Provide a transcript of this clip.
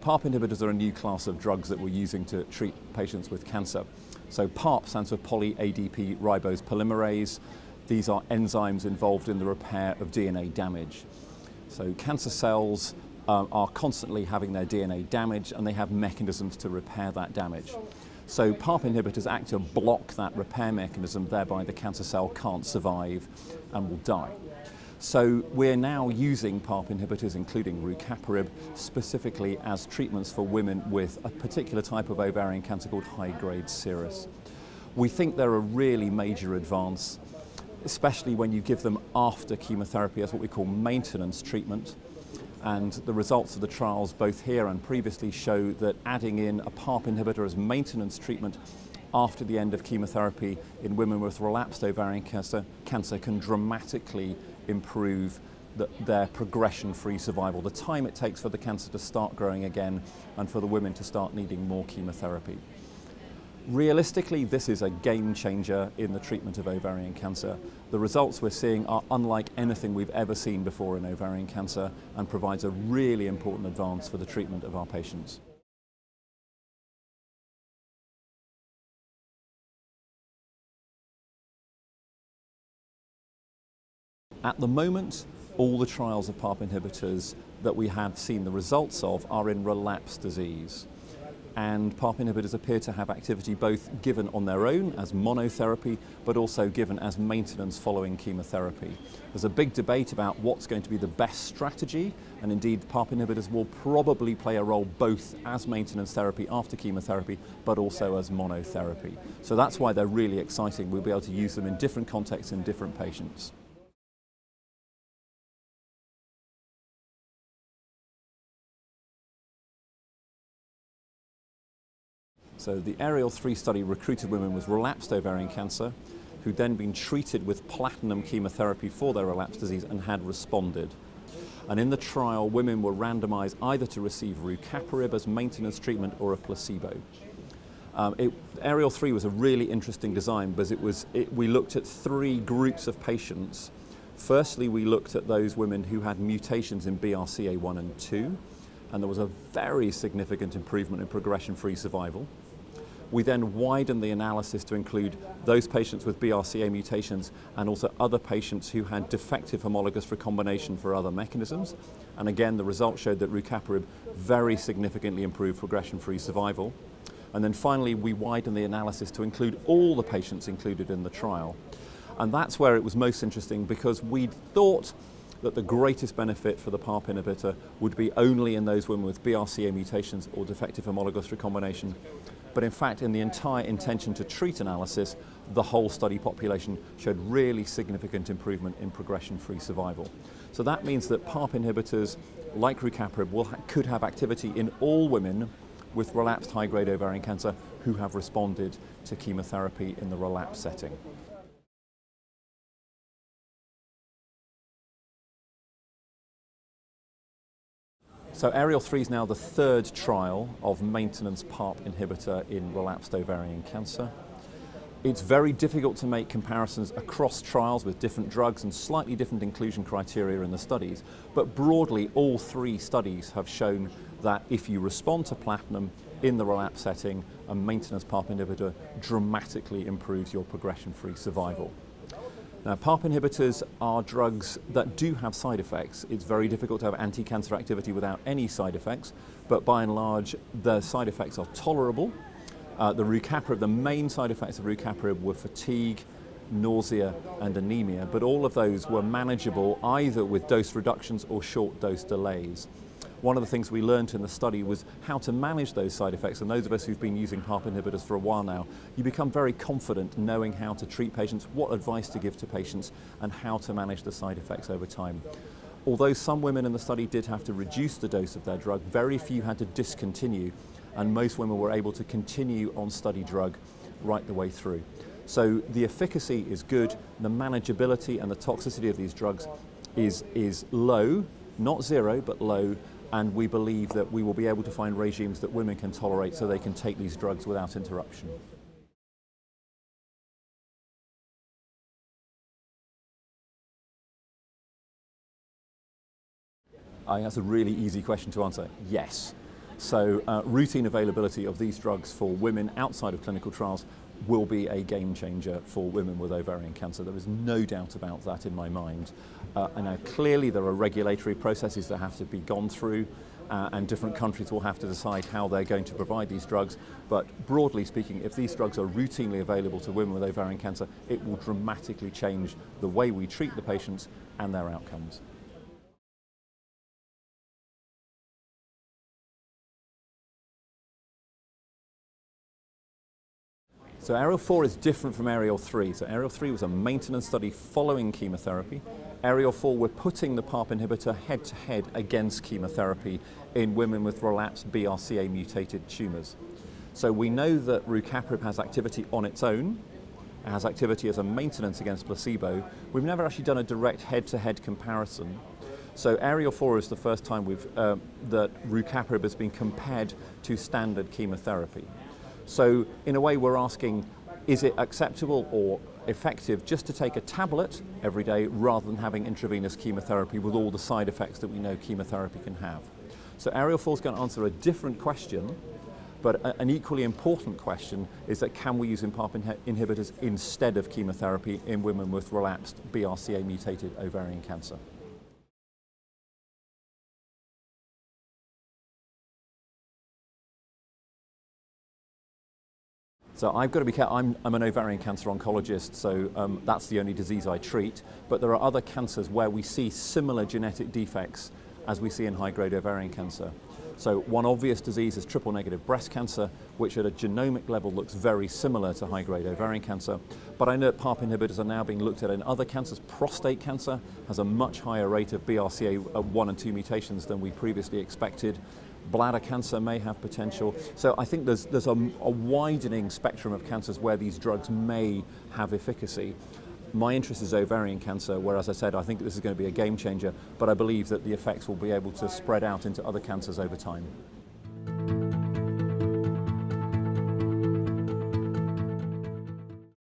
PARP inhibitors are a new class of drugs that we're using to treat patients with cancer. So PARP stands for poly-ADP ribose polymerase. These are enzymes involved in the repair of DNA damage. So cancer cells uh, are constantly having their DNA damaged and they have mechanisms to repair that damage. So PARP inhibitors act to block that repair mechanism, thereby the cancer cell can't survive and will die. So we're now using PARP inhibitors, including rucaparib, specifically as treatments for women with a particular type of ovarian cancer called high-grade serous. We think they're a really major advance, especially when you give them after chemotherapy as what we call maintenance treatment. And the results of the trials, both here and previously, show that adding in a PARP inhibitor as maintenance treatment after the end of chemotherapy in women with relapsed ovarian cancer, cancer can dramatically improve the, their progression-free survival, the time it takes for the cancer to start growing again and for the women to start needing more chemotherapy. Realistically, this is a game changer in the treatment of ovarian cancer. The results we're seeing are unlike anything we've ever seen before in ovarian cancer and provides a really important advance for the treatment of our patients. At the moment, all the trials of PARP inhibitors that we have seen the results of are in relapsed disease. And PARP inhibitors appear to have activity both given on their own as monotherapy, but also given as maintenance following chemotherapy. There's a big debate about what's going to be the best strategy, and indeed PARP inhibitors will probably play a role both as maintenance therapy after chemotherapy, but also as monotherapy. So that's why they're really exciting. We'll be able to use them in different contexts in different patients. So the Ariel 3 study recruited women with relapsed ovarian cancer who'd then been treated with platinum chemotherapy for their relapsed disease and had responded. And in the trial, women were randomized either to receive rucaparib as maintenance treatment or a placebo. Um, it, Ariel 3 was a really interesting design because it was, it, we looked at three groups of patients. Firstly, we looked at those women who had mutations in BRCA1 and 2, and there was a very significant improvement in progression-free survival. We then widened the analysis to include those patients with BRCA mutations and also other patients who had defective homologous recombination for other mechanisms. And again, the results showed that rucaparib very significantly improved progression-free survival. And then finally, we widened the analysis to include all the patients included in the trial. And that's where it was most interesting because we thought that the greatest benefit for the PARP inhibitor would be only in those women with BRCA mutations or defective homologous recombination. But in fact, in the entire intention to treat analysis, the whole study population showed really significant improvement in progression-free survival. So that means that PARP inhibitors, like rucaparib, will, could have activity in all women with relapsed high-grade ovarian cancer who have responded to chemotherapy in the relapse setting. So Ariel 3 is now the third trial of maintenance PARP inhibitor in relapsed ovarian cancer. It's very difficult to make comparisons across trials with different drugs and slightly different inclusion criteria in the studies, but broadly all three studies have shown that if you respond to platinum in the relapse setting, a maintenance PARP inhibitor dramatically improves your progression-free survival. Now, PARP inhibitors are drugs that do have side effects. It's very difficult to have anti-cancer activity without any side effects, but by and large, the side effects are tolerable. Uh, the rucaparib, the main side effects of rucaparib were fatigue, nausea, and anemia, but all of those were manageable either with dose reductions or short dose delays one of the things we learned in the study was how to manage those side effects. And those of us who've been using PARP inhibitors for a while now, you become very confident knowing how to treat patients, what advice to give to patients, and how to manage the side effects over time. Although some women in the study did have to reduce the dose of their drug, very few had to discontinue, and most women were able to continue on study drug right the way through. So the efficacy is good, the manageability and the toxicity of these drugs is, is low, not zero, but low, and we believe that we will be able to find regimes that women can tolerate so they can take these drugs without interruption. I think that's a really easy question to answer. Yes. So uh, routine availability of these drugs for women outside of clinical trials will be a game changer for women with ovarian cancer. There is no doubt about that in my mind. Uh, and now clearly there are regulatory processes that have to be gone through uh, and different countries will have to decide how they're going to provide these drugs. But broadly speaking, if these drugs are routinely available to women with ovarian cancer, it will dramatically change the way we treat the patients and their outcomes. So Ariel 4 is different from Ariel 3. So Ariel 3 was a maintenance study following chemotherapy. Ariel 4, we're putting the PARP inhibitor head to head against chemotherapy in women with relapsed BRCA mutated tumours. So we know that rucaparib has activity on its own, it has activity as a maintenance against placebo. We've never actually done a direct head to head comparison. So Ariel 4 is the first time we've, uh, that rucaparib has been compared to standard chemotherapy. So in a way we're asking, is it acceptable or effective just to take a tablet every day rather than having intravenous chemotherapy with all the side effects that we know chemotherapy can have? So Ariel 4 is going to answer a different question, but a, an equally important question is that can we use PARP inhibitors instead of chemotherapy in women with relapsed BRCA mutated ovarian cancer? So I've got to be careful. I'm, I'm an ovarian cancer oncologist, so um, that's the only disease I treat. But there are other cancers where we see similar genetic defects as we see in high-grade ovarian cancer. So one obvious disease is triple negative breast cancer, which at a genomic level looks very similar to high-grade ovarian cancer. But I know that PARP inhibitors are now being looked at in other cancers. Prostate cancer has a much higher rate of BRCA1 and 2 mutations than we previously expected bladder cancer may have potential. So I think there's, there's a, a widening spectrum of cancers where these drugs may have efficacy. My interest is ovarian cancer, where, as I said, I think this is going to be a game changer, but I believe that the effects will be able to spread out into other cancers over time.